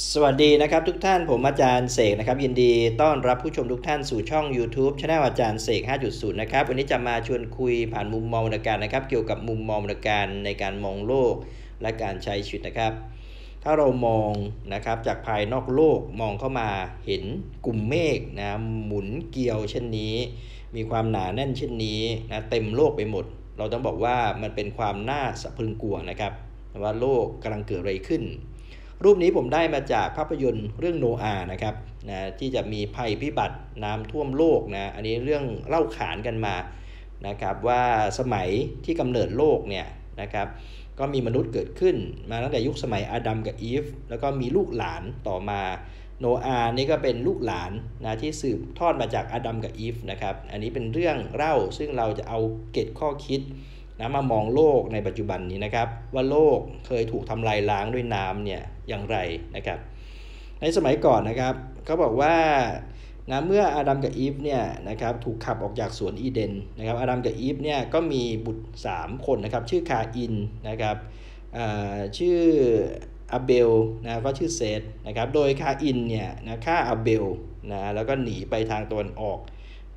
สวัสดีนะครับทุกท่านผมอาจารย์เสกนะครับยินดีต้อนรับผู้ชมทุกท่านสู่ช่อง YouTube ช anel อาจารย์เสก 5.0 นะครับวันนี้จะมาชวนคุยผ่านมุมมองในการนะครับ เกี่ยวกับมุมมองในการในการมองโลกและการใช้ชีวิตนะครับ ถ้าเรามองนะครับจากภายนอกโลกมองเข้ามาเห็นกลุ่มเมฆนะหมุนเกลียวเช่นนี้ มีความหนาแน่นเช่นนี้นะเต็มโลกไปหมด เราต้องบอกว่ามันเป็นความน่าสะพรึงกลัวนะครับว่าโลกกำลังเกิดอะไรขึ้น รูปนี้ผมได้มาจากภาพยนตร์เรื่องโนอาห์นะครับนะที่จะมีภัยพิบัติน้ำท่วมโลกนะอันนี้เรื่องเล่าขานกันมานะครับว่าสมัยที่กำเนิดโลกเนี่ยนะครับก็มีมนุษย์เกิดขึ้น มาตั้งแต่ยุคสมัยอาดัมกับอีฟแล้วก็มีลูกหลานต่อมาโนอาห์นี่ก็เป็นลูกหลานนะที่สืบทอดมาจากอาดัมกับอีฟนะครับอันนี้เป็นเรื่องเล่าซึ่งเราจะเอาเกร็ดข้อคิด นะมามองโลกในปัจจุบันนี้นะครับ ว่าโลกเคยถูกทำลายล้างด้วยน้ำเนี่ยอย่างไรนะครับ ในสมัยก่อนนะครับเขาบอกว่านะเมื่ออาดัมกับอีฟเนี่ยนะครับถูกขับออกจากสวนอีเดนนะครับอาดัมกับอีฟเนี่ยก็มีบุตร 3 คนนะครับชื่อคาอินนะครับชื่ออาเบลนะก็ชื่อเซธนะครับโดยคาอินเนี่ยนะฆ่าอาเบลนะแล้วก็หนีไปทางตะวันออก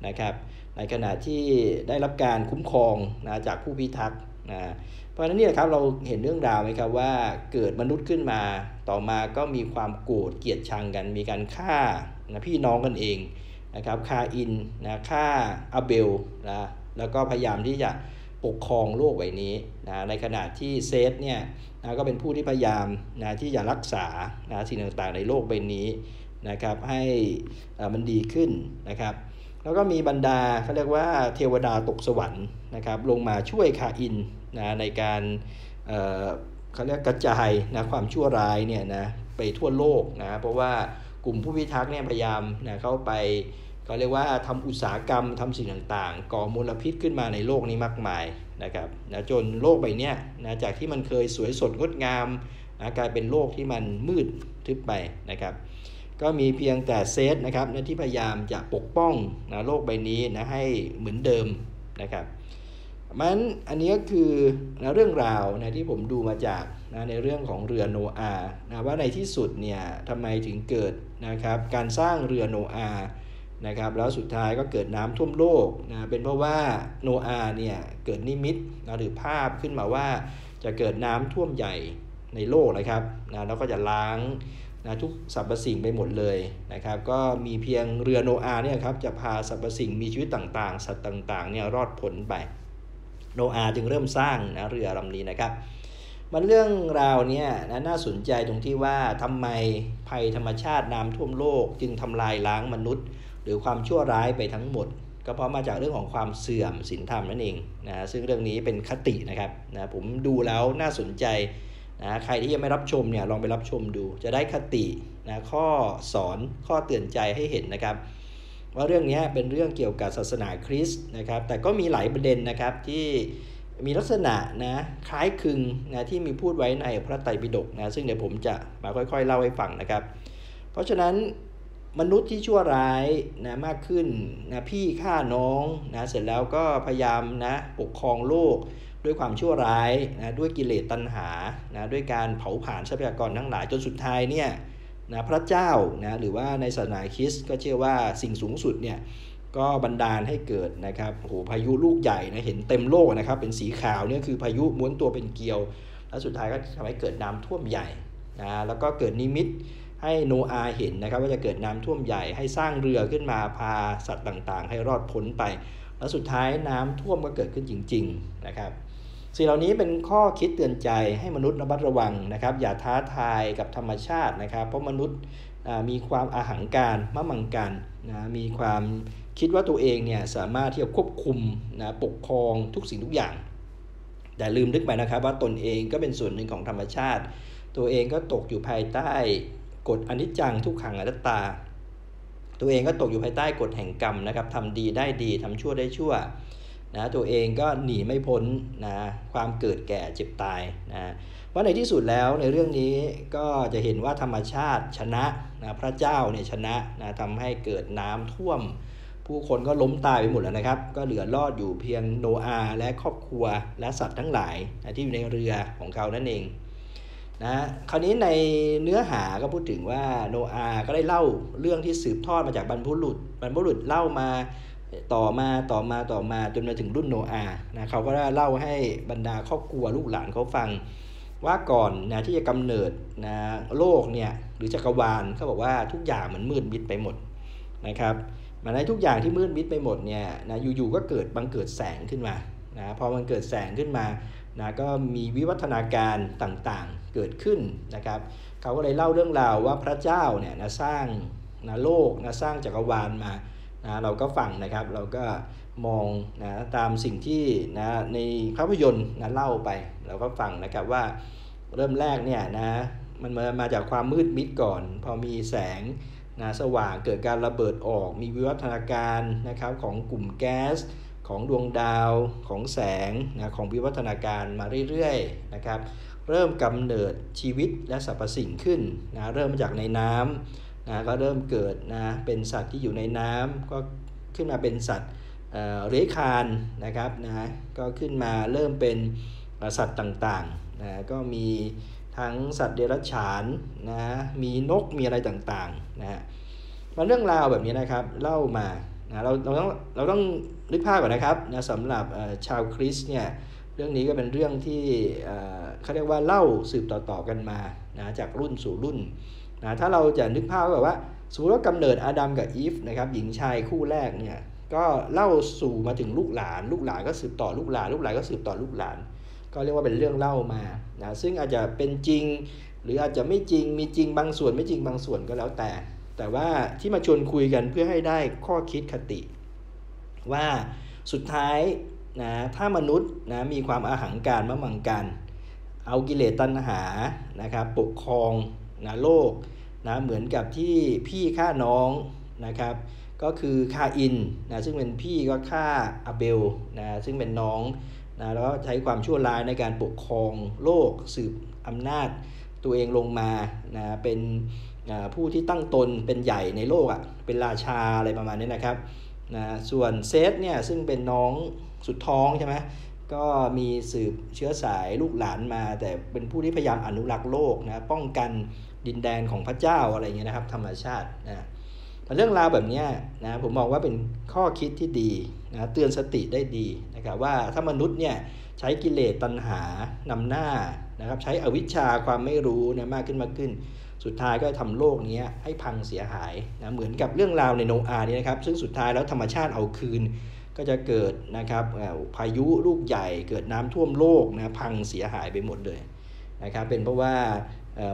นะครับ ในขณะที่ได้รับการคุ้มครองนะจากผู้พิทักษ์นะเพราะฉะนั้นนี่ครับเราเห็นเรื่องราวไหมครับว่าเกิดมนุษย์ขึ้นมา ต่อมาก็มีความโกรธเกลียดชังกัน มีการฆ่านะพี่น้องกันเองนะครับคาอินนะฆ่าอาเบลนะแล้วก็พยายามที่จะปกครองโลกใบนี้นะในขณะที่เซธเนี่ยนะก็เป็นผู้ที่พยายามนะที่จะรักษานะสิ่งต่างๆในโลกใบนี้นะครับให้มันดีขึ้นนะครับ แล้วก็มีบรรดาเขาเรียกว่าเทวดาตกสวรรค์นะครับลงมาช่วยคาอินนะในการเเขาเรียกกระจายนะความชั่วร้ายเนี่ยนะไปทั่วโลกนะเพราะว่ากลุ่มผู้พิทักษ์เนี่ยพยายามนะเข้าไปเขาเรียกว่าทำอุตสาหกรรมทำสิ่งต่างๆ ก่อมลพิษขึ้นมาในโลกนี้มากมายนะครับนะจนโลกใบนี้นะจากที่มันเคยสวยสดงดงามนะกลายเป็นโลกที่มันมืดทึบไปนะครับ ก็มีเพียงแต่เซตนะครับนที่พยายามจะปกป้องนะโลกใบนี้นะให้เหมือนเดิมนะครับมันอันนี้ก็คือนะเรื่องราวนะที่ผมดูมาจากนะในเรื่องของเรือโนอาห์นะว่าในที่สุดเนี่ยทำไมถึงเกิดนะครับการสร้างเรือโนอาห์นะครับแล้วสุดท้ายก็เกิดน้ำท่วมโลกนะเป็นเพราะว่าโนอาห์เนี่ยเกิดนิมิตนะหรือภาพขึ้นมาว่าจะเกิดน้ำท่วมใหญ่ในโลกนะครับนะแล้วก็จะล้าง นะทุกสรรพสิ่งไปหมดเลยนะครับก็มีเพียงเรือโนอาเนี่ยครับจะพาสรรพสิ่งมีชีวิตต่างๆ สัตว์ต่างๆเนี่ยรอดพ้นไปโนอาจึงเริ่มสร้างนะเรือลำนี้นะครับ มันเรื่องราวนี้นะน่าสนใจตรงที่ว่าทำไมภัยธรรมชาติน้ำท่วมโลก จึงทำลายล้างมนุษย์ หรือความชั่วร้ายไปทั้งหมด ก็เพราะมาจากเรื่องของความเสื่อมศีลธรรมนั่นเองนะซึ่งเรื่องนี้เป็นคตินะครับนะผมดูแล้วน่าสนใจ นะใครที่ยังไม่รับชมเนี่ยลองไปรับชมดู จะได้คตินะข้อสอนข้อเตือนใจให้เห็นนะครับ ว่าเรื่องนี้เป็นเรื่องเกี่ยวกับศาสนาคริสต์นะครับ แต่ก็มีหลายประเด็นนะครับที่มีลักษณะนะคล้ายคลึงนะที่มีพูดไว้ในพระไตรปิฎกนะซึ่งเดี๋ยวผมจะมาค่อยๆเล่าให้ฟังนะครับ เพราะฉะนั้นมนุษย์ที่ชั่วร้ายนะมากขึ้นนะพี่ฆ่าน้องนะเสร็จแล้วก็พยายามนะปกครองโลก ด้วยความชั่วร้ายนะด้วยกิเลสตัณหานะด้วยการเผาผลาญทรัพยากรทั้งหลายจนสุดท้ายเนี่ยนะพระเจ้านะหรือว่าในศาสนาคริสต์ก็เชื่อว่าสิ่งสูงสุดเนี่ยก็บันดาลให้เกิดนะครับโอ้โหพายุลูกใหญ่นะเห็นเต็มโลกนะครับเป็นสีขาวเนี่ยคือพายุม้วนตัวเป็นเกลียว แล้วสุดท้ายก็ทำให้เกิดน้ำท่วมใหญ่นะแล้วก็เกิดนิมิตให้โนอาเห็นนะครับว่าจะเกิดน้ำท่วมใหญ่ให้สร้างเรือขึ้นมาพาสัตว์ต่างๆ ให้รอดพ้นไป แล้วสุดท้ายน้ำท่วมก็เกิดขึ้นจริง ๆนะครับ สิ่งเหล่านี้เป็นข้อคิดเตือนใจให้มนุษย์ระมัดระวังนะครับ อย่าท้าทายกับธรรมชาตินะครับ เพราะมนุษย์มีความอาหังการมะมังการนะมีความคิดว่าตัวเองเนี่ยสามารถที่จะควบคุมนะปกครองทุกสิ่งทุกอย่าง แต่ลืมนึกไปนะครับว่าตนเองก็เป็นส่วนหนึ่งของธรรมชาติ ตัวเองก็ตกอยู่ภายใต้กฎอนิจจังทุกขังอนัตตา ตัวเองก็ตกอยู่ภายใต้กฎแห่งกรรมนะครับทำดีได้ดีทำชั่วได้ชั่ว นะตัวเองก็หนีไม่พ้นนะความเกิดแก่เจ็บตายนะว่าะในที่สุดแล้วในเรื่องนี้ก็จะเห็นว่าธรรมชาติชนะนะพระเจ้าเนี่ยชนะนะทำให้เกิดน้ำท่วม ผู้คนก็ล้มตายไปหมดแล้วนะครับ ก็เหลือรอดอยู่เพียงโนอาและครอบครัวและสัตว์ทั้งหลายนะที่อยู่ในเรือของเขานั่นเองนะคราวนี้ในเนื้อหาก็พูดถึงว่าโนอาก็ได้เล่าเรื่องที่สืบทอดมาจากบรรพุรุษบรรพุรุษเล่ามา ต่อมาต่อมาต่อมาจนมาถึงรุ่นโนอานะเขาก็ได้เล่าให้บรรดาครอบครัวลูกหลานเขาฟัง ว่าก่อนนะที่จะกำเนิดนะโลกเนี่ยหรือจักรวาลเขาบอกว่าทุกอย่างมันมืดมิดไปหมดนะครับมันในทุกอย่างที่มืดมิดไปหมดเนี่ยนะอยู่ๆก็เกิดบังเกิดแสงขึ้นมานะพอมันเกิดแสงขึ้นมานะก็มีวิวัฒนาการต่างๆเกิดขึ้นนะครับเขาก็เลยเล่าเรื่องราวว่าพระเจ้าเนี่ยนะสร้างนะโลกนะสร้างจักรวาลมา นะเราก็ฟังนะครับเราก็มองนะตามสิ่งที่นะในภาพยนตร์นะเล่าไป เราก็ฟังนะครับว่าเริ่มแรกเนี่ยนะมันมามาจากความมืดมิดก่อน พอมีแสงนะสว่างเกิดการระเบิดออก มีวิวัฒนาการนะครับของกลุ่มแก๊ส ของดวงดาวของแสงนะของวิวัฒนาการมาเรื่อยๆนะครับเริ่มกำเนิดชีวิตและสรรพสิ่งขึ้นนะเริ่มมาจากในน้ำ นะก็เริ่มเกิดนะเป็นสัตว์ที่อยู่ในน้ำก็ขึ้นมาเป็นสัตว์เลื้อยคานนะครับนะก็ขึ้นมาเริ่มเป็นสัตว์ต่างๆนะก็มีทั้งสัตว์เดรัจฉานนะมีนกมีอะไรต่างๆนะมันเรื่องราวแบบนี้นะครับเล่ามานะเราเราต้องเราต้องนึกภาพก่อนนะครับนะสำหรับชาวคริสเนี่ยเรื่องนี้ก็เป็นเรื่องที่เขาเรียกว่าเล่าสืบต่อๆกันมานะจากรุ่นสู่รุ่น นะถ้าเราจะนึกภาพแบบว่าสมมติว่ากำเนิดอาดัมกับอีฟนะครับหญิงชายคู่แรกเนี่ยก็เล่าสู่มาถึงลูกหลาน ลูกหลานก็สืบต่อลูกหลาน ลูกหลานก็สืบต่อลูกหลาน ก็เรียกว่าเป็นเรื่องเล่ามานะซึ่งอาจจะเป็นจริง หรืออาจจะไม่จริงมีจริงบางส่วนไม่จริงบางส่วนก็แล้วแต่ แต่ว่าที่มาชวนคุยกันเพื่อให้ได้ข้อคิดคติ ว่าสุดท้ายนะถ้ามนุษย์นะมีความอาหังการมะมังการเอากิเลสตัณหานะครับปกครองนะโลก นะเหมือนกับที่พี่ฆ่าน้องนะครับ ก็คือฆ่าอินนะซึ่งเป็นพี่ก็ฆ่าอาเบลนะซึ่งเป็นน้องนะแล้วก็ใช้ความชั่วร้ายในการปกครองโลกสืบอำนาจตัวเองลงมานะเป็นผู้ที่ตั้งตนเป็นใหญ่ในโลกอะเป็นราชาอะไรประมาณนี้นะครับนะส่วนเซธเนี่ยซึ่งเป็นน้องสุดท้องใช่ไหม ก็มีสืบเชื้อสายลูกหลานมา แต่เป็นผู้ที่พยายามอนุรักษ์โลกนะป้องกันดินแดนของพระเจ้าอะไรเงี้ยนะครับ ธรรมชาตินะเรื่องราวแบบนี้นะผมมองว่าเป็นข้อคิดที่ดีนะเตือนสติได้ดีนะครับว่าถ้ามนุษย์เนี่ยใช้กิเลสตัณหานำหน้านะครับใช้อวิชชาความไม่รู้เนี่ยมากขึ้นมากขึ้น สุดท้ายก็ทำโลกนี้ให้พังเสียหายนะเหมือนกับเรื่องราวในโนอาห์นี่นะครับซึ่งสุดท้ายแล้วธรรมชาติเอาคืน ก็จะเกิดนะครับพายุลูกใหญ่เกิดน้ำท่วมโลกนะพังเสียหายไปหมดเลยนะครับเป็นเพราะว่า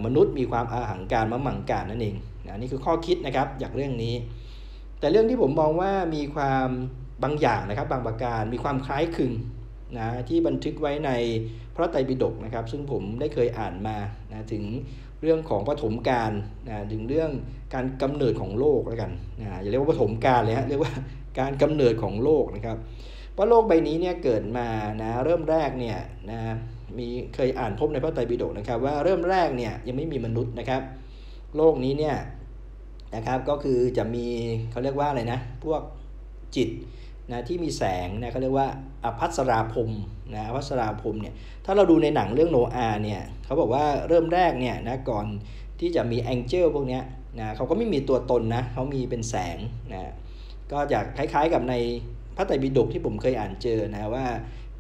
มนุษย์มีความอาหังการมะมังการนั่นเองนะนี่คือข้อคิดนะครับจากเรื่องนี้ แต่เรื่องที่ผมมองว่ามีความบางอย่างนะครับบางประการมีความคล้ายคลึงนะที่บันทึกไว้ในพระไตรปิฎกนะครับ ซึ่งผมได้เคยอ่านมานะถึงเรื่องของปฐมกาลนะถึงเรื่องการกำเนิดของโลกแล้วกันนะอย่าเรียกว่าปฐมกาลเลยฮะเรียกว่า การกำเนิดของโลกนะครับว่าโลกใบนี้เนี่ยเกิดมานะเริ่มแรกเนี่ยนะมีเคยอ่านพบในพระไตรปิฎกนะครับ ว่าเริ่มแรกเนี่ยยังไม่มีมนุษย์นะครับ โลกนี้เนี่ยนะครับก็คือจะมีเขาเรียกว่าอะไรนะพวกจิตนะที่มีแสงนะเขาเรียกว่าอภัสราพรมนะอภัสราพรมเนี่ยถ้าเราดูในหนังเรื่องโนอาเนี่ยเขาบอกว่าเริ่มแรกเนี่ยนะก่อนที่จะมีแองเจิลพวกเนี้ยนะเขาก็ไม่มีตัวตนนะเขามีเป็นแสงนะ ก็จะคล้ายๆกับในพระไตรปิฎกที่ผมเคยอ่านเจอนะว่า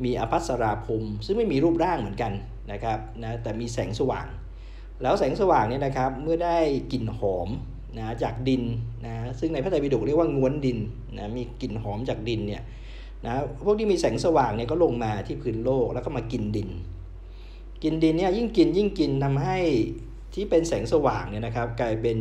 มีอภัสราพรมซึ่งไม่มีรูปร่างเหมือนกันนะครับนะแต่มีแสงสว่าง แล้วแสงสว่างเนี่ยนะครับเมื่อได้กลิ่นหอมนะจากดินนะซึ่งในพระไตรปิฎกเรียกว่าง้วนดินนะมีกลิ่นหอมจากดินเนี่ยนะพวกที่มีแสงสว่างเนี่ยก็ลงมาที่พื้นโลกแล้วก็มากินดิน กินดินเนี่ยยิ่งกินยิ่งกินทำให้ ที่เป็นแสงสว่างเนี่ยนะครับกลายเป็น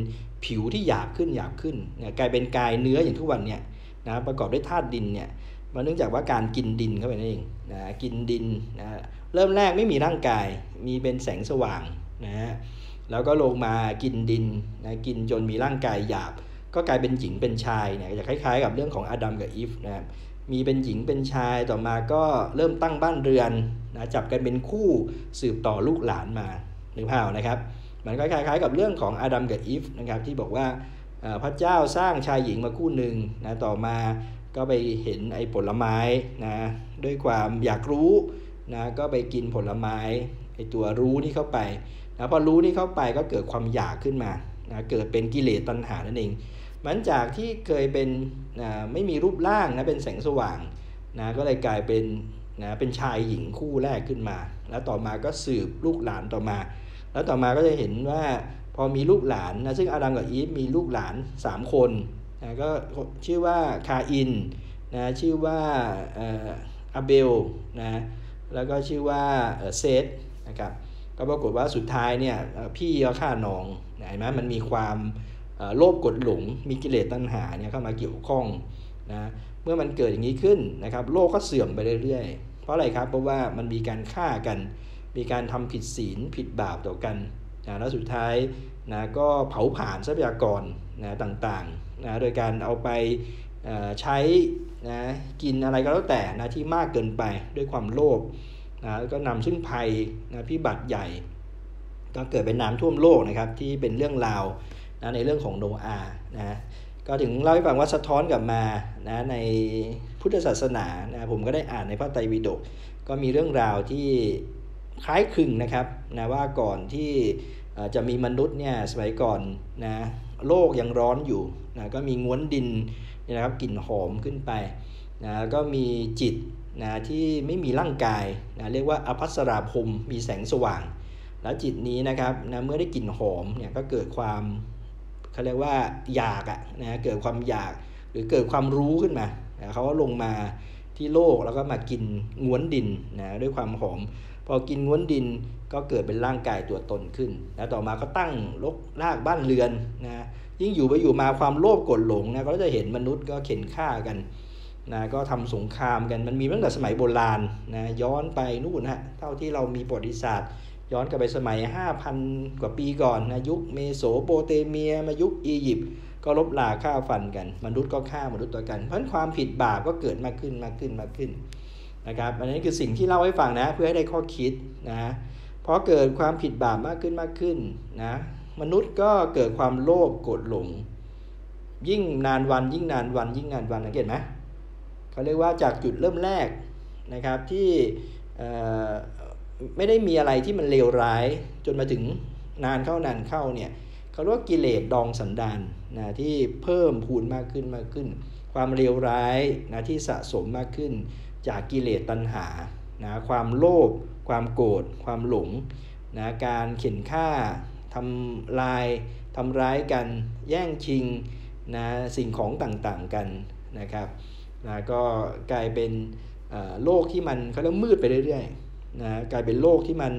ผิวที่หยาบขึ้นหยาบขึ้นนะกลายเป็นกายเนื้ออย่างทุกวันเนี่ยนะประกอบด้วยธาตุดินเนี่ยมาเนื่องจากว่าการกินดินเข้าไปนั่นเองนะกินดินนะเริ่มแรกไม่มีร่างกายมีเป็นแสงสว่างนะฮะแล้วก็ลงมากินดินนะกินจนมีร่างกายหยาบ ก็กลายเป็นหญิงเป็นชายเนี่ยจะคล้ายๆ กับเรื่องของอาดัมกับอีฟนะครับมีเป็นหญิงเป็นชายต่อมาก็เริ่มตั้งบ้านเรือนนะจับกันเป็นคู่สืบต่อลูกหลานมาหรือเปล่านะครับ มันก็คล้ายๆกับเรื่องของอาดัมกับอีฟนะครับที่บอกว่าพระเจ้าสร้างชายหญิงมาคู่หนึ่งนะต่อมาก็ไปเห็นไอ้ผลไม้นะด้วยความอยากรู้นะก็ไปกินผลไม้ไอ้ตัวรู้นี่เข้าไปนะพอรู้นี่เข้าไปก็เกิดความอยากขึ้นมานะเกิดเป็นกิเลสตัณหานั่นเองมันจากที่เคยเป็นนะไม่มีรูปร่างนะเป็นแสงสว่างนะก็เลยกลายเป็นนะเป็นชายหญิงคู่แรกขึ้นมา แล้วต่อมาก็สืบลูกหลานต่อมา แล้วต่อมาก็จะเห็นว่าพอมีลูกหลานนะซึ่งอาดัมกับอีฟมีลูกหลาน 3 คนนะก็ชื่อว่าคาอินนะชื่อว่าอาเบลนะแล้วก็ชื่อว่าเซตนะครับก็ปรากฏว่าสุดท้ายเนี่ยพี่ก็ฆ่าน้องเห็นไหมมันมีความโลภกดหลงมีกิเลสตัณหาเนี่ยเข้ามาเกี่ยวข้องนะเมื่อมันเกิดอย่างนี้ขึ้นนะครับ โลกก็เสื่อมไปเรื่อยๆ เพราะอะไรครับเพราะว่ามันมีการฆ่ากัน มีการทำผิดศีลผิดบาปต่อกันนะแล้วสุดท้ายนะก็เผาผลาญทรัพยากรนะต่างๆนะโดยการเอาไปใช้นะกินอะไรก็แล้วแต่นะที่มากเกินไปด้วยความโลภนะก็นำซึ่งภัยนะพิบัติใหญ่ ก็เกิดเป็นน้ำท่วมโลกนะครับที่เป็นเรื่องราวนะในเรื่องของโนอาห์นะก็ถึงเล่าให้ฟังว่าสะท้อนกลับมานะในพุทธศาสนานะผมก็ได้อ่านในพระไตรปิฎกก็มีเรื่องราวที่ คล้ายคลึงนะครับนะว่าก่อนที่จะมีมนุษย์เนี่ยสมัยก่อนนะโลกยังร้อนอยู่นะก็มีง้วนดินนะครับกลิ่นหอมขึ้นไปนะก็มีจิตนะที่ไม่มีร่างกายนะเรียกว่าอภัสราพรมมีแสงสว่าง แล้วจิตนี้นะครับนะเมื่อได้กลิ่นหอมเนี่ยก็เกิดความเขาเรียกว่าอยากอะนะเกิดความอยากหรือเกิดความรู้ขึ้นมานะเขาก็ลงมาที่โลกแล้วก็มากินง้วนดินนะด้วยความหอม พอกินง้วนดินก็เกิดเป็นร่างกายตัวตนขึ้น แล้วต่อมาก็ตั้งลกลากบ้านเรือนนะยิ่งอยู่ไปอยู่มาความโลภกดหลงนะก็จะเห็นมนุษย์ก็เข็นฆ่ากันนะก็ทำสงครามกันมันมีตั้งแต่สมัยโบราณนะย้อนไปนู่นฮะเท่าที่เรามีประวัติศาสตร์ ย้อนกลับไปสมัย 5,000 กว่าปีก่อนนะยุคเมโสโปเตเมีย มายุคอียิปต์ก็ลบลาฆ่าฟันกัน มนุษย์ก็ฆ่ามนุษย์ตัวกัน เพราะความผิดบาปก็เกิดมากขึ้นมากขึ้นมากขึ้นน นะครับอันนี้คือสิ่งที่เล่าให้ฟังนะเพื่อให้ได้ข้อคิดนะเพอเกิดความผิดบาปมากขึ้นมากขึ้นนะมนุษย์ก็เกิดความโลภโกรธหลง ยิ่งนานวันยิ่งนานวัน ยิ่งนานวันสังเกตไหมเขาเรียกว่าจากจุดเริ่มแรกนะครับที่ไม่ได้มีอะไรที่มันเลวร้าย จนมาถึงนานเข้านานเข้าเนี่ยเขาเรียกว่ากิเลสดองสันดานนะที่เพิ่มพูนมากขึ้นมากขึ้น ความเลวร้ายนะที่สะสมมากขึ้น จากกิเลสตัณหานะความโลภความโกรธความหลงนะการเข็นฆ่าทำลายทำร้ายกันแย่งชิงนะสิ่งของต่างๆกันนะครับนะก็กลายเป็นโลกที่มันเขาเรียกมืดไปเรื่อยๆนะกลายเป็นโลกที่มัน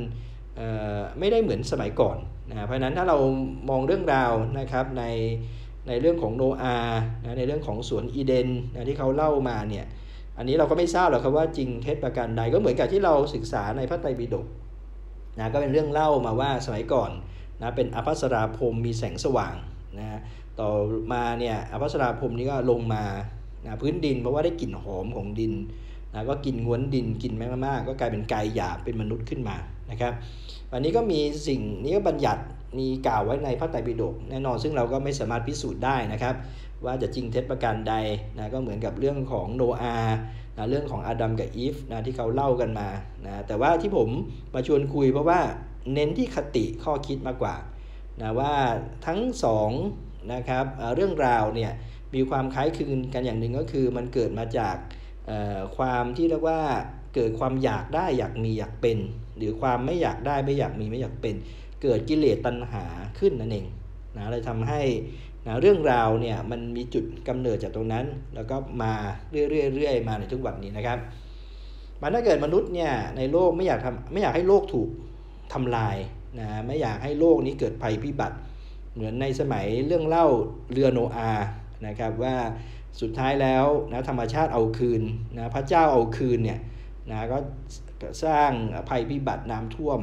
ไม่ได้เหมือนสมัยก่อนนะเพราะนั้นถ้าเรามองเรื่องราวนะครับในในเรื่องของโนอานะในเรื่องของสวนอีเดนนะที่เขาเล่ามาเนี่ย อันนี้เราก็ไม่ทราบหรอกครับว่าจริงเท็จประการใดก็เหมือนกับที่เราศึกษาในพระไตรปิฎกนะก็เป็นเรื่องเล่ามาว่าสมัยก่อนนะเป็นอภัสราพรมมีแสงสว่างนะต่อมาเนี่ยอภัสราพรมนี้ก็ลงมานะพื้นดินเพราะว่าได้กลิ่นหอมของดินนะก็กินง้วนดินกินแมากๆก็กลายเป็นกายหยาบเป็นมนุษย์ขึ้นมานะครับวันนี้ก็มีสิ่งนี้ก็บัญญัติมีกล่าวไว้ในพระไตรปิฎกแน่นอนซึ่งเราก็ไม่สามารถพิสูจน์ได้นะครับ ว่าจะจริงเท็จประการใดนะก็เหมือนกับเรื่องของโนอานะเรื่องของอาดัมกับอีฟนะที่เขาเล่ากันมานะแต่ว่าที่ผมมาชวนคุยเพราะว่าเน้นที่คติข้อคิดมากกว่านะว่าทั้งสองนะครับเรื่องราวเนี่ยมีความคล้ายคลึงกันอย่างหนึ่งก็คือมันเกิดมาจากความที่เรียกว่าเกิดความอยากได้อยากมีอยากเป็น หรือความไม่อยากได้ไม่อยากมีไม่อยากเป็น เกิดกิเลสตัณหาขึ้นนั่นเองนะเลยทำให้ นะเรื่องราวเนี่ยมันมีจุดกำเนิดจากตรงนั้น แล้วก็มาเรื่อยๆมาในทุกวันนี้นะครับ มันถ้าเกิดมนุษย์เนี่ยในโลกไม่อยากทำไม่อยากให้โลกถูกทำลายนะไม่อยากให้โลกนี้เกิดภัยพิบัติ เหมือนในสมัยเรื่องเล่าเรือโนอานะครับว่าสุดท้ายแล้วนะธรรมชาติเอาคืนนะพระเจ้าเอาคืนเนี่ยนะก็สร้างภัยพิบัติน้ำท่วม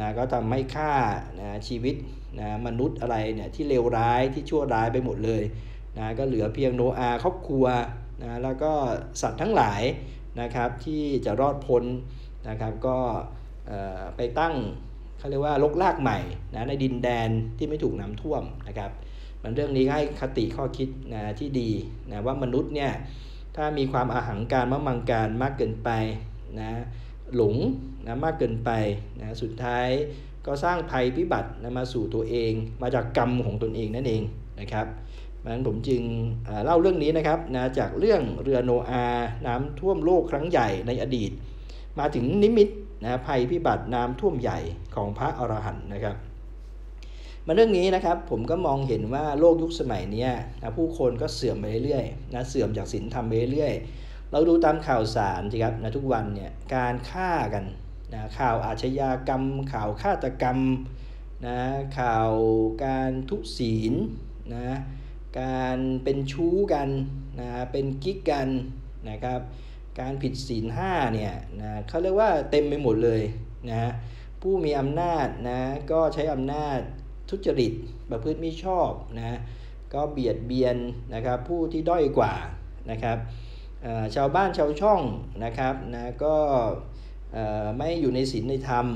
นะก็ทำให้ฆ่านะชีวิต นะมนุษย์อะไรเนี่ยที่เลวร้ายที่ชั่วร้ายไปหมดเลยนะก็เหลือเพียงโนอาครอบครัวนะแล้วก็สัตว์ทั้งหลายนะครับที่จะรอดพ้นนะครับก็ไปตั้งเขาเรียกว่าลกลากใหม่นะในดินแดนที่ไม่ถูกน้ำท่วมนะครับมันเรื่องนี้ให้คติข้อคิดนะที่ดีนะว่ามนุษย์เนี่ยถ้ามีความอาหังการมะมังการมากเกินไปนะ หลงนะมากเกินไปนะสุดท้ายก็สร้างภัยพิบัตินะมาสู่ตัวเอง มาจากกรรมของตนเองนั่นเองนะครับเพราะฉะนั้นผมจึงเล่าเรื่องนี้นะครับนะจากเรื่องเรือโนอาน้ำท่วมโลกครั้งใหญ่ในอดีต มาถึงนิมิตนะภัยพิบัติน้ำท่วมใหญ่ของพระอรหันต์นะครับมาเรื่องนี้นะครับผมก็มองเห็นว่าโลกยุคสมัยนี้นะผู้คนก็เสื่อมไปเรื่อยๆนะเสื่อมจากศีลธรรมไปเรื่อยๆ เราดูตามข่าวสารสิครับนะทุกวันเนี่ยการฆ่ากันนะข่าวอาชญากรรม ข่าวฆาตกรรมนะข่าวการทุศีลนะการเป็นชู้กันนะเป็นกิ๊กกันนะครับการผิดศีลห้าเนี่ยนะเขาเรียกว่าเต็มไปหมดเลยนะผู้มีอำนาจนะก็ใช้อำนาจทุจริตประพฤติม่ชอบนะก็เบียดเบียนนะครับผู้ที่ด้อยกว่านะครับ ชาวบ้านชาวช่องนะครับนะก็ไม่อยู่ในศีลในธรรม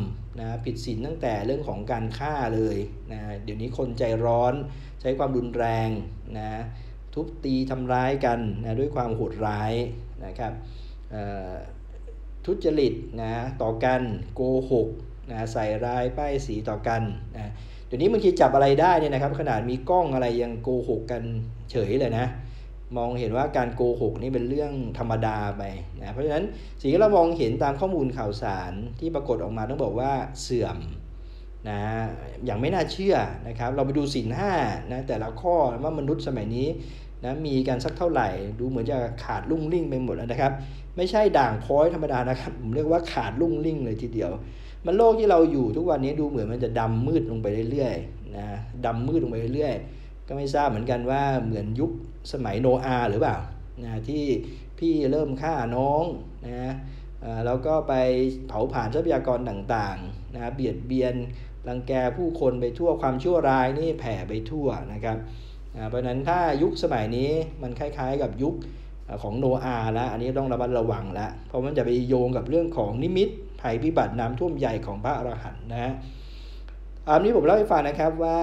นะผิดศีลตั้งแต่เรื่องของการฆ่าเลยนะเดี๋ยวนี้คนใจร้อนใช้ความรุนแรงนะทุบตีทำร้ายกันนะด้วยความโหดร้ายนะครับทุจริตนะต่อกันโกหกนะใส่ร้ายป้ายสีต่อกันนะเดี๋ยวนี้บางทีจับอะไรได้เนี่ยนะครับ ขนาดมีกล้องอะไรยังโกหกกันเฉยเลยนะ มองเห็นว่าการโกหกนี่เป็นเรื่องธรรมดาไปนะเพราะฉะนั้นสิ่งที่เรามองเห็นตามข้อมูลข่าวสารที่ปรากฏออกมาต้องบอกว่าเสื่อมนะอย่างไม่น่าเชื่อนะครับเราไปดูสินห้านะแต่ละข้อว่ามนุษย์สมัยนี้นะมีการสักเท่าไหร่ ดูเหมือนจะขาดลุ่งลิ่งไปหมดแล้วนะครับ ไม่ใช่ด่างพ้อยธรรมดานะครับผมเรียกว่าขาดลุ่งลิ่งเลยทีเดียว มันโลกที่เราอยู่ทุกวันนี้ดูเหมือนมันจะดำมืดลงไปเรื่อยๆนะดำมืดลงไปเรื่อยๆ ก็ไม่ทราบเหมือนกันว่าเหมือนยุคสมัยโนอาหรือเปล่านะที่พี่เริ่มฆ่าน้องนะแล้วก็ไปเผาผลาญทรัพยากรต่างๆนะเบียดเบียนรังแกผู้คนไปทั่วความชั่วร้ายนี่แผ่ไปทั่วนะครับเพราะนั้นถ้ายุคสมัยนี้มันคล้ายๆกับยุคของโนอาแล้ว อันนี้ต้องระมัดระวังแล้วเพราะมันจะไปโยงกับเรื่องของนิมิตภัยพิบัติน้ำท่วมใหญ่ของพระอรหันต์นะอันนี้ผมเล่าให้ฟังนะครับว่า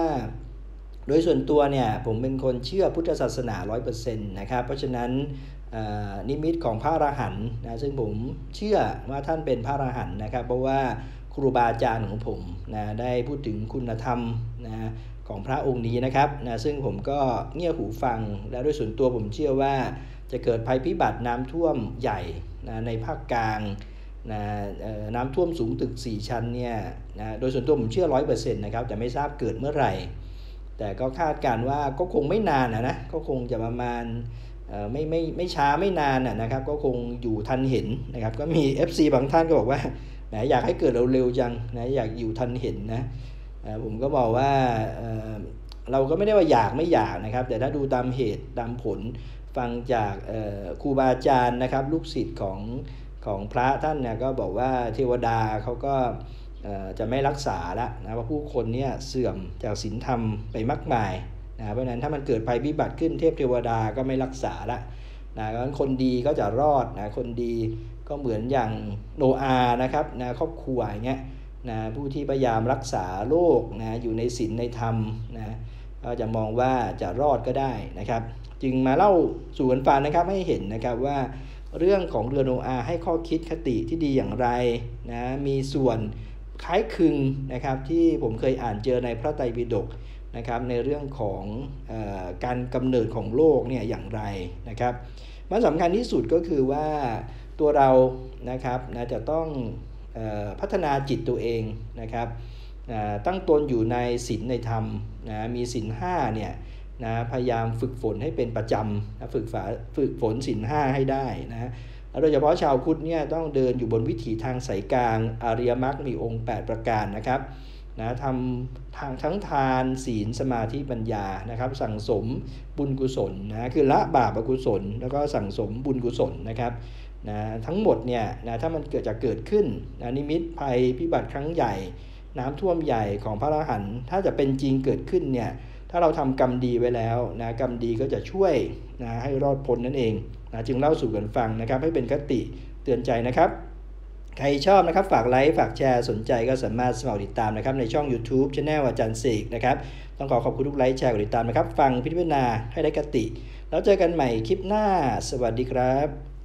โดยส่วนตัวเนี่ยผมเป็นคนเชื่อพุทธศาสนา 100%นะครับ เพราะฉะนั้นนิมิตของพระอรหันต์นะซึ่งผมเชื่อว่าท่านเป็นพระอรหันต์นะครับ เพราะว่าครูบาอาจารย์ของผมนะได้พูดถึงคุณธรรมนะของพระองค์นี้นะครับนะซึ่งผมก็เงี่ยหูฟังและด้วยส่วนตัวผมเชื่อว่าจะเกิดภัยพิบัติน้ำท่วมใหญ่นะในภาคกลางนะน้ำท่วมสูงตึก 4 ชั้นเนี่ยนะโดยส่วนตัวผมเชื่อ 100%นะครับแต่ไม่ทราบเกิดเมื่อไหร่ แต่ก็คาดการว่าก็คงไม่นานนะนะก็คงจะประมาณไม่ไม่ไม่ช้าไม่นานนะครับ ก็คงอยู่ทันเห็นนะครับ ก็มี FC บางท่านก็บอกว่าแหมอยากให้เกิดเร็วๆจังนะอยากอยู่ทันเห็นนะผมก็บอกว่าเราก็ไม่ได้ว่าอยากไม่อยากนะครับ แต่ถ้าดูตามเหตุตามผลฟังจากครูบาอาจารย์นะครับ ลูกศิษย์ของของพระท่านเนี่ยก็บอกว่าเทวดาเขาก็ จะไม่รักษาละนะว่าผู้คนเนี่ยเสื่อมจากศีลธรรมไปมากมายนะเพราะนั้นถ้ามันเกิดภัยพิบัติขึ้นเทพเทวดาก็ไม่รักษาละนะเพราะฉะนั้นคนดีก็จะรอดนะคนดีก็เหมือนอย่างโนอานะครับนะครอบครัวอย่างเงี้ยนะผู้ที่พยายามรักษาโลกนะอยู่ในศีลในธรรมนะก็จะมองว่าจะรอดก็ได้นะครับ จึงมาเล่าสู่กันฟังนะครับให้เห็นนะครับว่าเรื่องของเรือโนอาให้ข้อคิดคติที่ดีอย่างไรนะมีส่วน คล้ายคลึงนะครับที่ผมเคยอ่านเจอในพระไตรปิฎกนะครับในเรื่องของอการกำเนิดของโลกเนี่ยอย่างไรนะครับมันสำคัญที่สุดก็คือว่าตัวเรานะครับนะจะต้องพัฒนาจิตตัวเองนะครับตั้งตนอยู่ในศีลในธรรมนะมีศีลห้าเนี่ยนะพยายามฝึกฝนให้เป็นประจำนะฝึกฝาฝึกฝนศีลห้าให้ได้นะ โดยเฉพาะชาวพุทธเนี่ยต้องเดินอยู่บนวิถีทางสายกลางอริยมรรคมีองค์ 8 ประการนะครับนะทำทางทั้งทานศีลสมาธิปัญญานะครับ สั่งสมบุญกุศลนะคือละบาปอกุศล แล้วก็สั่งสมบุญกุศลนะครับนะทั้งหมดเนี่ยนะถ้ามันเกิดจะเกิดขึ้นนะนิมิตภัยพิบัติครั้งใหญ่ น้ำท่วมใหญ่ของพระอรหันต์ถ้าจะเป็นจริงเกิดขึ้นเนี่ยถ้าเราทำกรรมดีไว้แล้วนะกรรมดีก็จะช่วยนะให้รอดพ้นนั่นเองนะจึงเล่าสู่กันฟังนะครับให้เป็นคติเตือนใจนะครับ ใครชอบนะครับฝากไลค์ฝากแชร์สนใจก็สามารถสมัครติดตามนะครับในช่อง YouTube c h anel อาจารย์เสกนะครับต้องขอขอบคุณทุกไลค์แชร์กดติดตามนะครับ ฟังพิจารณาให้ได้กติ แล้วเจอกันใหม่คลิปหน้า สวัสดีครับ